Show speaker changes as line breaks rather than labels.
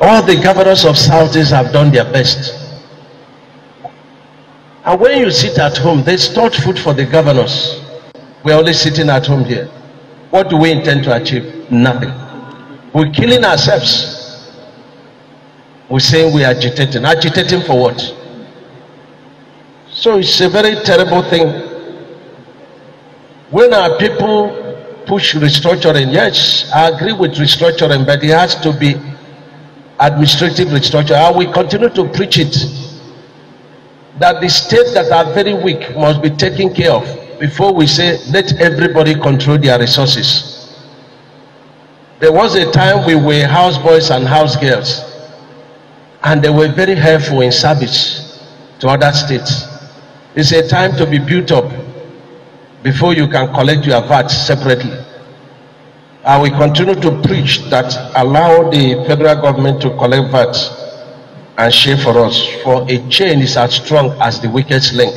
All the governors of Southeast have done their best. And when you sit at home, they stored food for the governors. We're only sitting at home here. What do we intend to achieve? Nothing. We're killing ourselves. We're saying we're agitating. Agitating for what? So it's a very terrible thing. When our people push restructuring, yes, I agree with restructuring, but it has to be administrative restructuring. I will continue to preach it that the states that are very weak must be taken care of before we say let everybody control their resources. There was a time we were houseboys and house girls, and they were very helpful in service to other states. It's a time to be built up before you can collect your VAT separately. Uh, I will continue to preach that allow the federal government to collect VAT and share for us. For a chain is as strong as the weakest link.